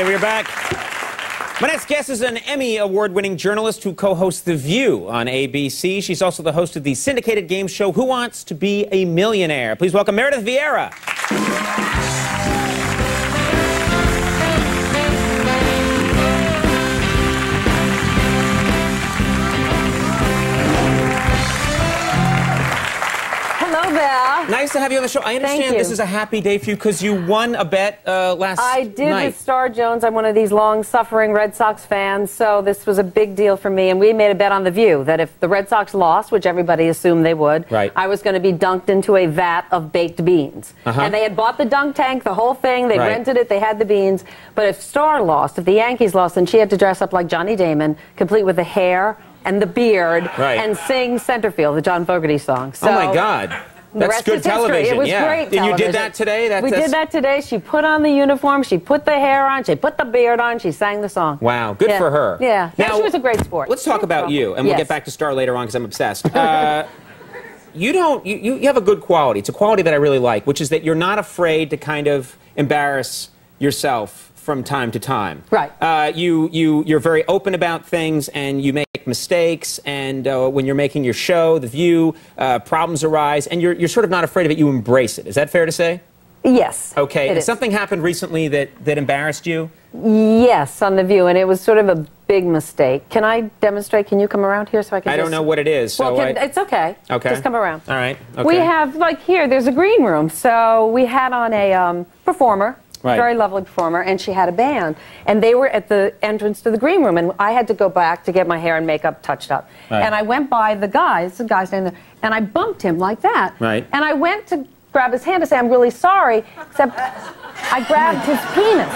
everybody. We're back. My next guest is an Emmy award winning journalist who co hosts The View on ABC. She's also the host of the syndicated game show Who Wants to Be a Millionaire? Please welcome Meredith Vieira. Nice to have you on the show. I understand this is a happy day for you because you won a bet uh, last I did night. with Star Jones. I'm one of these long-suffering Red Sox fans, so this was a big deal for me. And we made a bet on the View that if the Red Sox lost, which everybody assumed they would, Right. I was going to be dunked into a vat of baked beans. Uh-huh. And they had bought the dunk tank, the whole thing. They Right. rented it. They had the beans. But if Star lost, if the Yankees lost, then she had to dress up like Johnny Damon, complete with the hair and the beard, Right. and sing Centerfield, the John Fogerty song. So, oh my God. The That's rest good is history. television. It was yeah. great And you television. did that today? That, we that's- did that today. She put on the uniform. She put the hair on. She put the beard on. She sang the song. Wow, good Yeah. for her. Yeah. Now, yeah, she was a great sport. Let's talk about you, and we'll get back to Star later on because I'm obsessed. Uh, you don't. You, you you have a good quality. It's a quality that I really like, which is that you're not afraid to kind of embarrass yourself from time to time. Right. Uh, you you you're very open about things, and you make mistakes. And uh, when you're making your show, The View, uh, problems arise, and you're you're sort of not afraid of it. You embrace it. Is that fair to say? Yes. Okay. And is. something happened recently that that embarrassed you. Yes, on the View, and it was sort of a big mistake. Can I demonstrate? Can you come around here so I can? I don't know what it is. So Well, can, I, it's okay. Okay. Just come around. All right. Okay. We have like here. There's a green room, so we had on a um, performer. Right. Very lovely performer, and she had a band, and they were at the entrance to the green room, and I had to go back to get my hair and makeup touched up, Right. and I went by the guy, the guy standing there, and I bumped him like that, Right. and I went to grab his hand to say I'm really sorry, except I grabbed his penis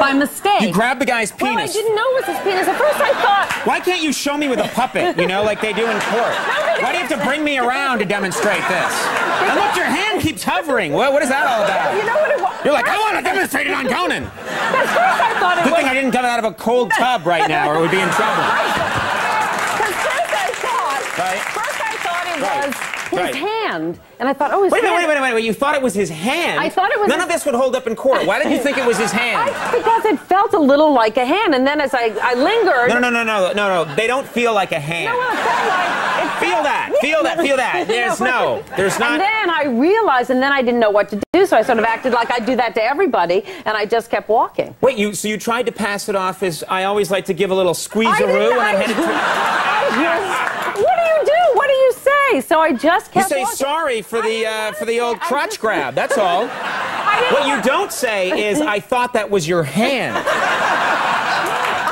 by mistake. You grabbed the guy's Well, I didn't know it was his penis. At first, I thought. Why can't you show me with a puppet, you know, like they do in court? Why do you have to bring me around to demonstrate this? And look, your hand keeps hovering. What, what is that all about? You know what it was? You're like, I want to demonstrate it on Conan. At first, I thought it Good was. thing I didn't come out of a cold tub right now, or we'd be in trouble. Because first I thought, Right. first I thought it Right. was his Right. hand, and I thought, oh, his Wait hand. wait minute, wait a minute. You thought it was his hand? I thought it was None his- of this would hold up in court. Why did you think it was his hand? I, because it felt a little like a hand, and then as I, I lingered, No, no, no, no, no, no. They don't feel like a hand. No, it felt like it Feel that. Feel that. Feel that. There's no. There's not. And then I realized, and then I didn't know what to do, so I sort of acted like I do that to everybody, and I just kept walking. Wait, you so you tried to pass it off as I always like to give a little I squeezeroo when I'm headed to. Just- what do you do? What do you say? So I just kept. You say walking. sorry for the uh, for the old I crotch just- grab. That's all. What you don't say is I thought that was your hand.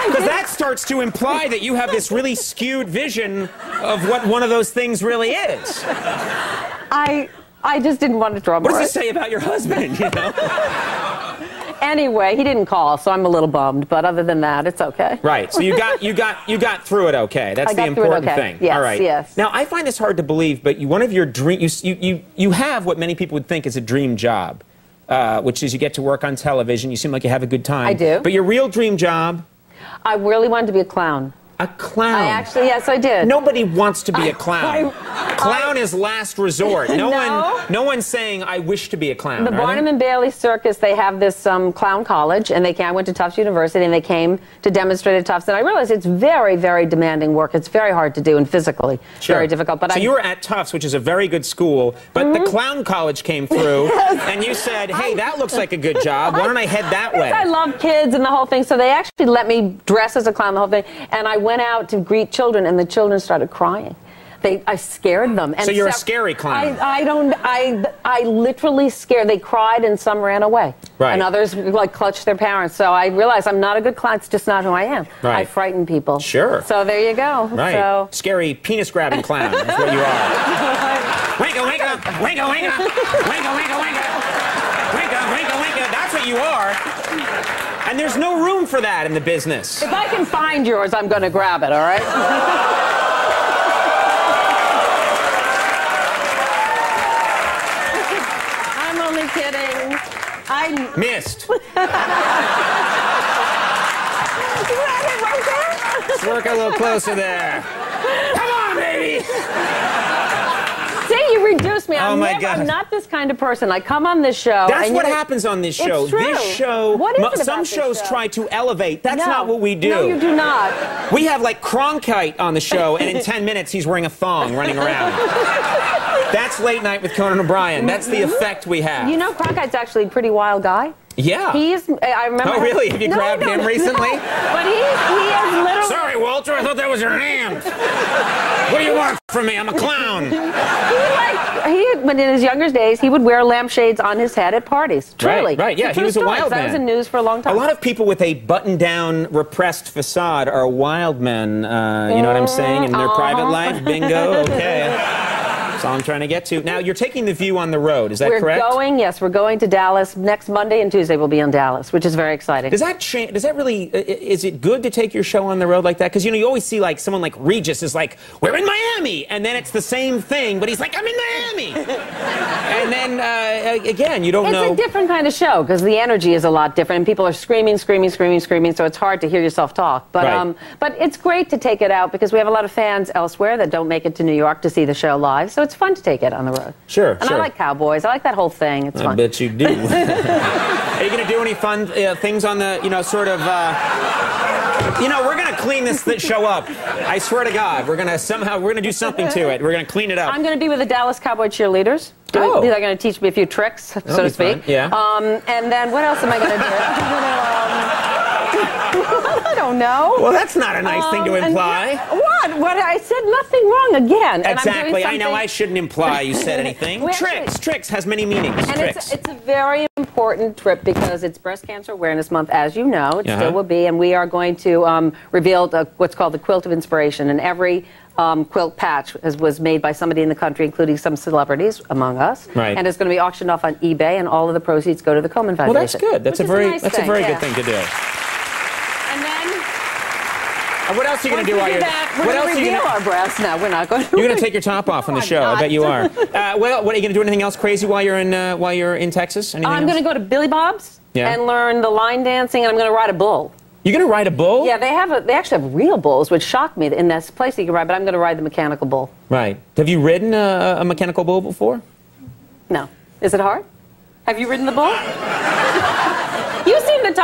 Because that starts to imply that you have this really skewed vision of what one of those things really is. I I just didn't want to draw What does this say about your husband? You know? Anyway, he didn't call, so I'm a little bummed. But other than that, it's okay. Right. So you got you got you got through it okay. That's I the important okay. thing. Yes, All right. yes. Now I find this hard to believe, but you, one of your dream you, you you you have what many people would think is a dream job, uh, which is you get to work on television. You seem like you have a good time. I do. But your real dream job, I really wanted to be a clown. A clown. I actually, yes, I did. Nobody wants to be a clown. I- clown is last resort. No, No. one, no one's saying I wish to be a clown. The Barnum they? and Bailey Circus, they have this um, clown college, and they came, I went to Tufts University, and they came to demonstrate at Tufts. And I realized it's very, very demanding work. It's very hard to do, and physically Sure. very difficult. But so I, you were at Tufts, which is a very good school, but the clown college came through, and you said, "Hey, that looks like a good job. Why don't I head that way?" I love kids and the whole thing, so they actually let me dress as a clown the whole thing. And I went out to greet children, and the children started crying. They, I scared them. And So you're a scary clown. I, I don't. I, I literally scared. They cried, and some ran away. Right. And others like clutched their parents. So I realized I'm not a good clown. It's just not who I am. Right. I frighten people. Sure. So there you go. Right. So Scary penis grabbing clown. That's what you are. Winka, winka, winka, winka, winka, winka, winka, winka, winka. That's what you are. And there's no room for that in the business. if I can find yours, I'm going to grab it. All right. I'm only kidding. I. Missed. Is that it right there? Let's work a little closer there. Come on, baby. See, you reduce me. Oh I'm my never- God. I'm not this kind of person. I come on this show. That's and what happens on this show. It's true. This show, What is it about some shows show? try to elevate. That's No. not what we do. No, you do not. We have like Cronkite on the show, and in 10 minutes he's wearing a thong running around. That's late night with Conan O'Brien. That's the effect we have. You know, Cronkite's actually a pretty wild guy. Yeah. He's. I remember. Oh, really? Have you No, grabbed no, him no. recently? But he, he is literally. Sorry, Walter. I thought that was your hand. What do you want from me? I'm a clown. He like he when in his younger days he would wear lampshades on his head at parties. Truly, Right, right, yeah, he true was a wild wild 'cause That was man. in news for a long time. A lot of people with a button-down, repressed facade are wild men. Uh, you know what I'm saying? In their private Uh-huh. life, bingo. Okay. That's all I'm trying to get to. Now, you're taking the view on the road. Is that we're correct? going. Yes, we're going to Dallas next Monday and Tuesday. We'll be in Dallas, which is very exciting. Does that change? Does that really? Is it good to take your show on the road like that? Because you know you always see like someone like Regis is like, "We're in Miami," and then it's the same thing, but he's like, "I'm in Miami," and then uh, again, you don't It's know. It's a different kind of show because the energy is a lot different, and people are screaming, screaming, screaming, screaming. So it's hard to hear yourself talk. But Right. um, but it's great to take it out because we have a lot of fans elsewhere that don't make it to New York to see the show live. So it's fun to take it on the road. Sure, And sure. I like cowboys. I like that whole thing. It's I fun. bet you do. Are you going to do any fun uh, things on the, you know, sort of, uh, you know, we're going to clean this th- show up. I swear to God, we're going to somehow, we're going to do something to it. We're going to clean it up. I'm going to be with the Dallas Cowboy cheerleaders. Do- Oh. They're going to teach me a few tricks, so That'll to be fun, speak. yeah. Um, and then what else am I going to do? I'm gonna, um, I don't know. well, that's not a nice thing to Um, and imply. What? What? I said nothing wrong again. and I'm doing Exactly. I know I shouldn't imply you said anything. Tricks. actually- tricks has many meanings. And tricks. it's, it's a very important trip because it's Breast Cancer Awareness Month, as you know. It Uh-huh. still will be. And we are going to um, reveal the, what's called the Quilt of Inspiration. And every um, quilt patch is, was made by somebody in the country, including some celebrities among us. Right. And it's going to be auctioned off on eBay, and all of the proceeds go to the Komen Foundation. well, that's good. That's a very nice that's a very yeah. good thing to do. And Uh, what else are you going to do while you're? that, we're what else are you gonna- our breasts. No, we're not going to. You're going to take your top off on the show. I bet you are. Uh, well, what are you going to do? Anything else crazy while you're in uh, while you're in Texas? Anything I'm going to go to Billy Bob's Yeah. and learn the line dancing, and I'm going to ride a bull. You're going to ride a bull? Yeah, they have a, they actually have real bulls, which shocked me in this place you can ride. But I'm going to ride the mechanical bull. Right. Have you ridden a, a mechanical bull before? No, is it hard? Have you ridden the bull?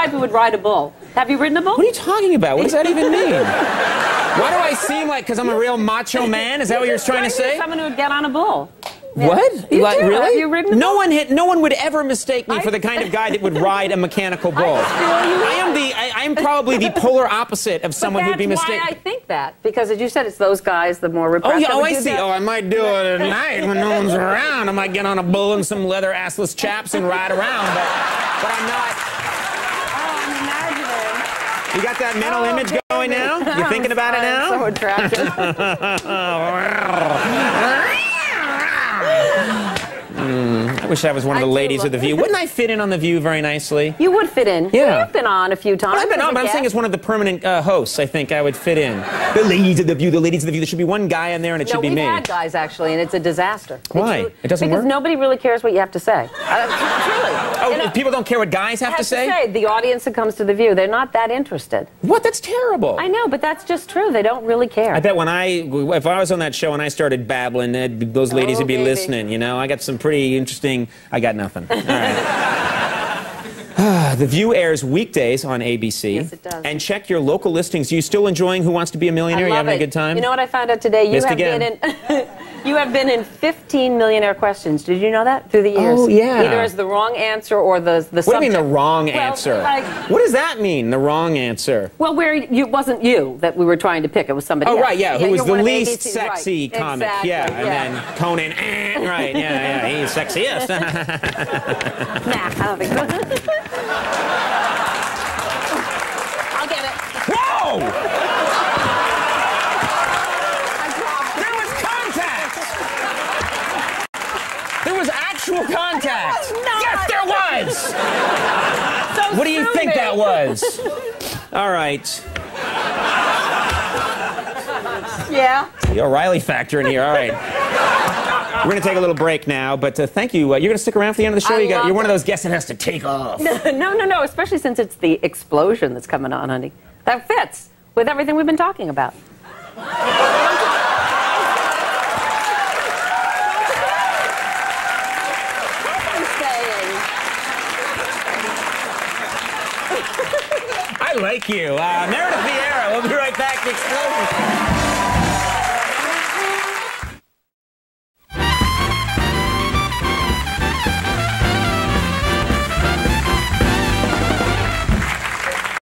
Type who would ride a bull. Have you ridden a bull? What are you talking about? What does that even mean? Why do I seem like because I'm a real macho man? Is that what you're trying to say? Someone who would get on a bull. Yeah. What? You like do. really? Have you ridden a no bull? one hit. No one would ever mistake me I- for the kind of guy that would ride a mechanical bull. you I am the. I, I am probably the polar opposite of someone who'd be that's mistaken. why I think that because as you said, it's those guys, the more repressed. Oh yeah, oh I see. that. Oh, I might do it at night when no one's around. I might get on a bull and some leather assless chaps and ride around, but, but I'm not. You got that mental Oh, image going now? You thinking about it I'm So now? attractive. I wish I was one of the do ladies of the View. Wouldn't I fit in on the View very nicely? you would fit in. Yeah. You've been on a few times. I've been on, but I'm saying as one of the permanent uh, hosts, I think I would fit in. The ladies of the View, the ladies of the View. There should be one guy in there, and it should no, be we've me. had guys actually, and it's a disaster. Why? really- It doesn't because work? nobody really cares what you have to say. Uh. Oh, You know, people don't care what guys have I to say. the audience that comes to the View, they're not that interested. What? That's terrible. I know, but that's just true. They don't really care. I bet when I, if I was on that show and I started babbling, those ladies Oh, would be baby. listening. You know, I got some pretty interesting. I got nothing. All right. Ah, the View airs weekdays on ABC. Yes, it does. And check your local listings. you still enjoying Who Wants to Be a Millionaire? I love you having it. a good time? You know what I found out today? You Missed have again. been in. you have been in 15 millionaire questions. Did you know that through the years? Oh, yeah. Either as the wrong answer or the the. What do you mean the subject. wrong Well, answer? like- what does that mean? The wrong answer. Well, where you, it wasn't you that we were trying to pick. It was somebody Oh else. right, yeah. Who was the least sexy right. comic? Exactly, yeah, and then Conan. eh, right, yeah, yeah. He's sexiest. Nah, I don't think so. I'll get it. Whoa! I promise. There was contact. There was actual contact. not. Yes, there was. So What do you think me. that was? All right. Yeah. The O'Reilly factor in here. All right. We're going to take a little break now, but uh, thank you. Uh, you're going to stick around for the end of the show. You are one of those guests that has to take off. No, no, no, no. Especially since it's the explosion that's coming on, honey. That fits with everything we've been talking about. I like you. Uh, Meredith Vieira, we'll be right back. The explosion.